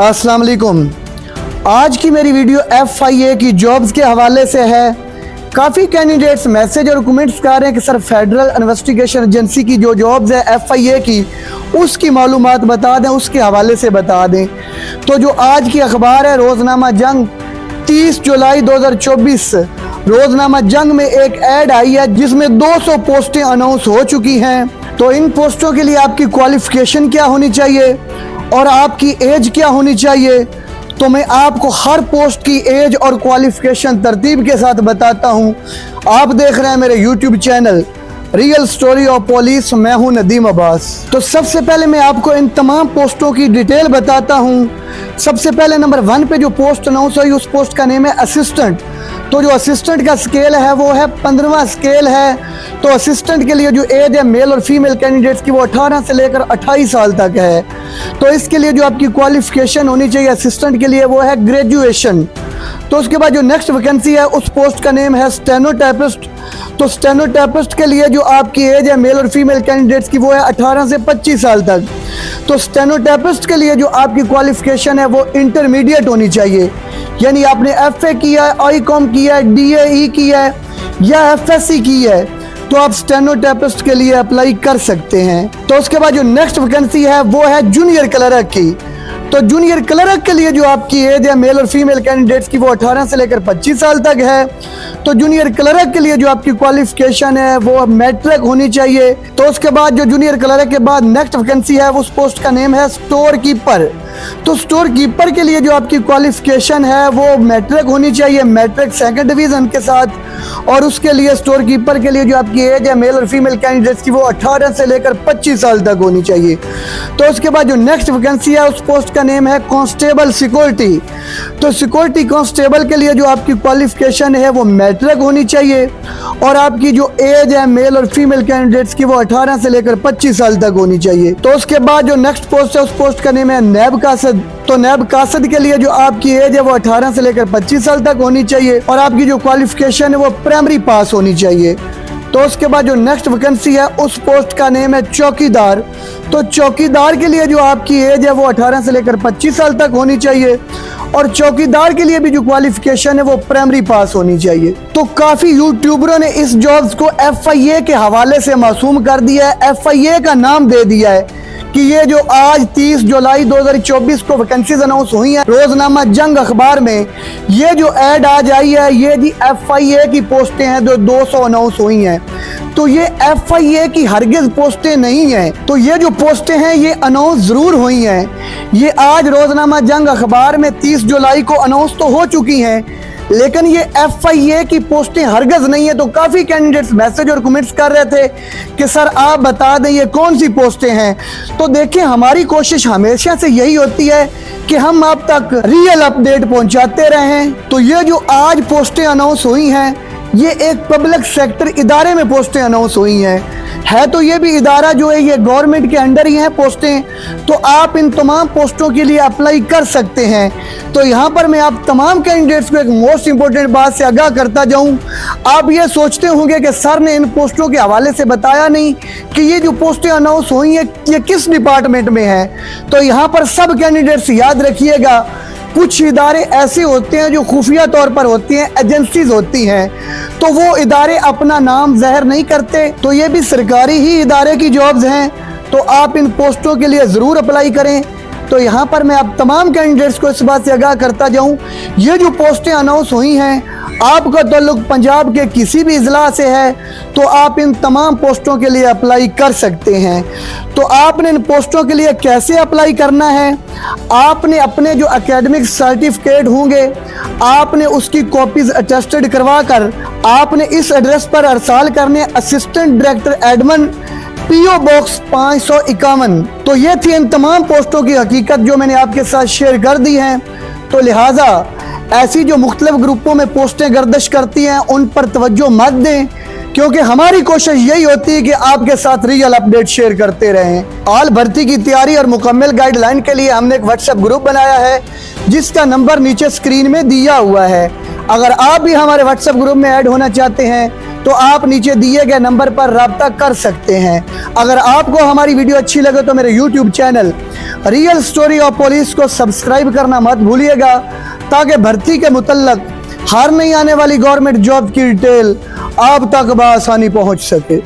अस्सलाम वालेकुम। आज की मेरी वीडियो एफ़ आई ए की जॉब्स के हवाले से है। काफ़ी कैंडिडेट्स मैसेज और कमेंट्स कर रहे हैं कि सर फेडरल इन्वेस्टिगेशन एजेंसी की जो जॉब्स है एफ़ आई ए की, उसकी मालूम बता दें, उसके हवाले से बता दें। तो जो आज की अखबार है, रोज़नामा जंग 30 जुलाई 2024 रोज़नामा जंग में एक ऐड आई है, जिसमें 200 पोस्टें अनाउंस हो चुकी हैं। तो इन पोस्टों के लिए आपकी क्वालिफिकेशन क्या होनी चाहिए? और आपकी एज क्या होनी चाहिए? तो मैं आपको हर पोस्ट की एज और क्वालिफिकेशन तरतीब के साथ बताता हूँ। आप देख रहे हैं मेरे YouTube channel real story of police मैं हूँ नदीम अब्बास। तो सबसे पहले मैं आपको इन तमाम पोस्टों की डिटेल बताता हूँ। सबसे पहले नंबर वन पे जो पोस्ट अनाउंस हुई, उस पोस्ट का नेम है असिस्टेंट तो जो असिस्टेंट का स्केल है, वो है पंद्रवा स्केल है। तो असिस्टेंट के लिए जो एज है मेल और फीमेल कैंडिडेट्स की, वो 18 से लेकर 28 साल तक है। तो इसके लिए जो आपकी क्वालिफिकेशन होनी चाहिए असिस्टेंट के लिए, वो है ग्रेजुएशन तो उसके बाद जो नेक्स्ट वैकेंसी है, उस पोस्ट का नेम है स्टेनोटाइपिस्ट तो स्टेनोटाइपिस्ट के लिए जो आपकी एज है मेल और फीमेल कैंडिडेट्स की, वो है 18 से 25 साल तक. तो स्टेनोटाइपिस्ट के लिए जो आपकी क्वालिफिकेशन है, वो इंटरमीडिएट होनी चाहिए. यानी आपने एफ़ ए किया है आई कॉम किया है डी ई किया है, या एफ़ एस सी की है. तो आप स्टेनोटाइपिस्ट के लिए अप्लाई कर सकते हैं। तो उसके बाद जो नेक्स्ट वैकेंसी है, वो है जूनियर क्लर्क की। तो जूनियर क्लर्क के लिए जो आपकी एज है मेल और फीमेल कैंडिडेट्स की, वो 18 से लेकर 25 साल तक है। तो जूनियर क्लर्क के लिए जो आपकी क्वालिफिकेशन है, वो मैट्रिक होनी चाहिए। तो उसके बाद जो जूनियर क्लर्क के बाद नेक्स्ट वैकेंसी है, उस पोस्ट का नेम है स्टोर कीपर तो स्टोर कीपर के लिए जो आपकी क्वालिफिकेशन है, वो मैट्रिक होनी चाहिए मैट्रिक सेकंड डिवीज़न के साथ। और उसके लिए स्टोर कीपर के लिए जो आपकी एज है मेल और फीमेल कैंडिडेट्स की, वो 18 से लेकर 25 साल तक होनी चाहिए। तो उसके बाद जो नेक्स्ट वैकेंसी है, उस पोस्ट का नेम है कांस्टेबल सिक्योरिटी तो सिक्योरिटी कांस्टेबल के लिए जो आपकी क्वालिफिकेशन है, वो मैट्रिक होनी चाहिए। और आपकी जो एज है मेल और फीमेल कैंडिडेट्स की, वो 18 से लेकर 25 साल तक होनी चाहिए। तो उसके बाद जो नेक्स्ट पोस्ट है, उस पोस्ट का नेम है नैब कासद तो नैब कासद के लिए जो आपकी एज है, वो 18 से लेकर 25 साल तक होनी चाहिए और आपकी जो क्वालिफिकेशन है, वो प्राइमरी पास होनी चाहिए। तो उसके बाद जो नेक्स्ट वैकेंसी है, उस पोस्ट का नेम है चौकीदार। तो चौकीदार के लिए जो आपकी एज है, वो 18 से लेकर 25 साल तक होनी चाहिए। और चौकीदार के लिए भी जो क्वालिफिकेशन है वो प्राइमरी पास होनी चाहिए। तो काफ़ी यूट्यूबरों ने इस जॉब्स को एफआईए के हवाले से मासूम कर दिया है। एफआईए का नाम दे दिया है कि ये जो आज 30 जुलाई 2024 को वैकेंसीज अनाउंस हुई हैं, रोजनामा जंग अखबार में, ये जो एड आज आई है, ये जी एफ़ की पोस्टें हैं जो 200 अनाउंस हुई हैं। तो ये एफ़ की हरगिज पोस्टें नहीं हैं। तो ये जो पोस्टें हैं, ये अनाउंस ज़रूर हुई हैं। ये आज रोजनामा जंग अखबार में 30 जुलाई को अनाउंस तो हो चुकी हैं, लेकिन ये एफ़ आई ए की पोस्टें हरगज नहीं है तो काफ़ी कैंडिडेट्स मैसेज और कमेंट्स कर रहे थे कि, सर, आप बता दें ये कौन सी पोस्टें हैं? तो देखिए, हमारी कोशिश हमेशा से यही होती है कि हम आप तक रियल अपडेट पहुंचाते रहें। तो ये जो आज पोस्टें अनाउंस हुई हैं, ये एक पब्लिक सेक्टर इदारे में पोस्टें अनाउंस हुई हैं। है तो ये भी इदारा जो है, ये गवर्नमेंट के अंडर ही हैं पोस्टें। तो आप इन तमाम पोस्टों के लिए अप्लाई कर सकते हैं। तो यहाँ पर मैं आप तमाम कैंडिडेट्स को एक मोस्ट इम्पोर्टेंट बात से आगाह करता जाऊँ। आप ये सोचते होंगे कि सर ने इन पोस्टों के हवाले से बताया नहीं कि ये जो पोस्टें अनाउंस हुई हैं, ये किस डिपार्टमेंट में है। तो यहाँ पर सब कैंडिडेट्स याद रखिएगा कुछ इदारे ऐसे होते हैं जो खुफिया तौर पर होती हैं एजेंसीज होती हैं तो वो इदारे अपना नाम जहर नहीं करते। तो ये भी सरकारी ही इदारे की जॉब्स हैं तो आप इन पोस्टों के लिए ज़रूर अप्लाई करें। तो यहाँ पर मैं आप तमाम कैंडिडेट्स को इस बात से आगाह करता जाऊँ, ये जो पोस्टें अनाउंस हुई हैं आपका तल्लुक पंजाब के किसी भी अजला से है तो आप इन तमाम पोस्टों के लिए अप्लाई कर सकते हैं। तो आपने इन पोस्टों के लिए कैसे अप्लाई करना है? आपने अपने जो एकेडमिक सर्टिफिकेट होंगे, आपने उसकी कॉपीज अटेस्टेड करवा कर आपने इस एड्रेस पर अरसाल करने assistant director admin PO box पाँच सौ इक्यावन। तो ये थी इन तमाम पोस्टों की हकीकत जो मैंने आपके साथ शेयर कर दी है। तो लिहाजा ऐसी जो मुख्तलिफ़ ग्रुपों में पोस्टें गर्दश करती हैं, उन पर तवज्जो मत दें, क्योंकि हमारी कोशिश यही होती है कि आपके साथ रियल अपडेट शेयर करते रहें। आल भर्ती की तैयारी और मुकम्मल गाइडलाइन के लिए हमने एक व्हाट्सएप ग्रुप बनाया है, जिसका नंबर नीचे स्क्रीन में दिया हुआ है। अगर आप भी हमारे व्हाट्सएप ग्रुप में ऐड होना चाहते हैं तो आप नीचे दिए गए नंबर पर रबता कर सकते हैं। अगर आपको हमारी वीडियो अच्छी लगे तो मेरे YouTube channel real story of police को सब्सक्राइब करना मत भूलिएगा। ताकि भर्ती के मुतलक हार नहीं आने वाली गवर्नमेंट जॉब की डिटेल आप तक बसानी पहुँच सके।